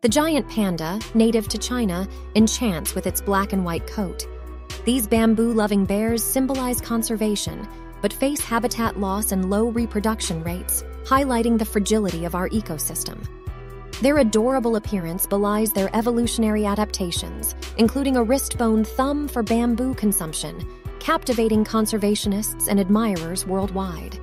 The giant panda, native to China, enchants with its black and white coat. These bamboo loving bears symbolize conservation, but face habitat loss and low reproduction rates, highlighting the fragility of our ecosystem. Their adorable appearance belies their evolutionary adaptations, including a wristbone thumb for bamboo consumption, captivating conservationists and admirers worldwide.